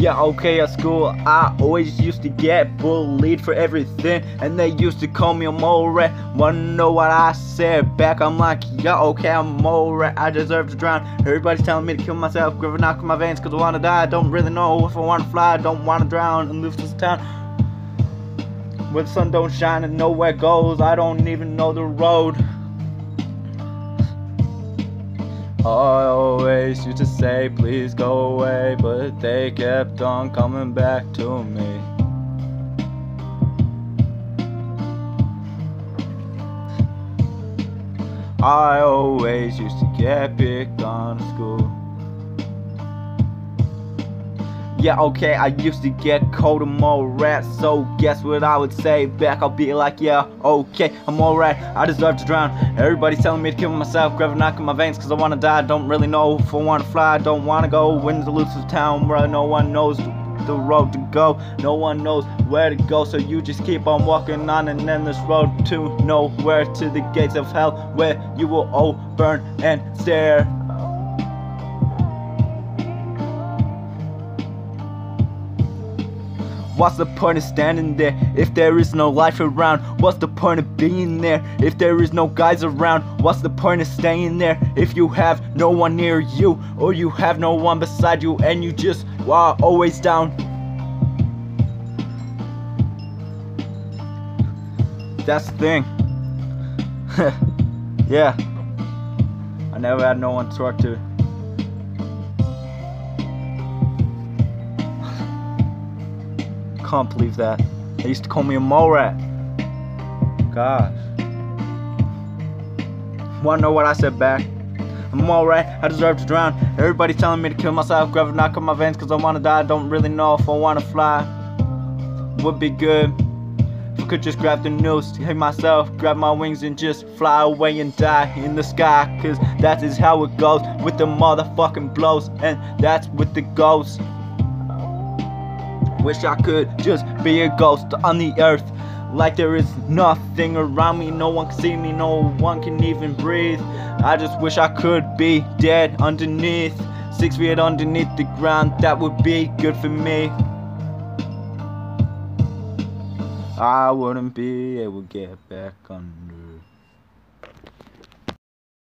Yeah, okay, at school, I always used to get bullied for everything, and they used to call me a mole rat. Wanna know what I said back? I'm like, yeah, okay, I'm a mole rat, I deserve to drown. Everybody's telling me to kill myself, grab a knock in my veins, cause I wanna die. I don't really know if I wanna fly, I don't wanna drown, and leave this town. Where the sun don't shine and nowhere goes, I don't even know the road. I always used to say, please go away, but they kept on coming back to me. I always used to get picked on at school. Yeah, okay, I used to get cold and more rat, so guess what I would say back? I'll be like, yeah, okay, I'm alright, I deserve to drown. Everybody's telling me to kill myself, grab a knock in my veins, cause I wanna die. Don't really know if I wanna fly, don't wanna go. When's the elusive town where no one knows the road to go, no one knows where to go, so you just keep on walking on an endless road to nowhere, to the gates of hell, where you will all burn and stare. What's the point of standing there if there is no life around? What's the point of being there if there is no guys around? What's the point of staying there if you have no one near you or you have no one beside you and you just are always down? That's the thing. yeah. I never had no one to talk to. Can't believe that. They used to call me a mole rat. Gosh. Wanna know what I said back? I'm alright, I deserve to drown. Everybody telling me to kill myself, grab a knock on my veins cause I wanna die. I Don't really know if I wanna fly. Would be good if I could just grab the noose, hit myself, grab my wings and just fly away and die in the sky. Cause that is how it goes with the motherfucking blows, and that's with the ghosts. Wish I could just be a ghost on the earth. Like there is nothing around me, no one can see me, no one can even breathe. I just wish I could be dead underneath, six feet underneath the ground, that would be good for me. I wouldn't be able to get back under.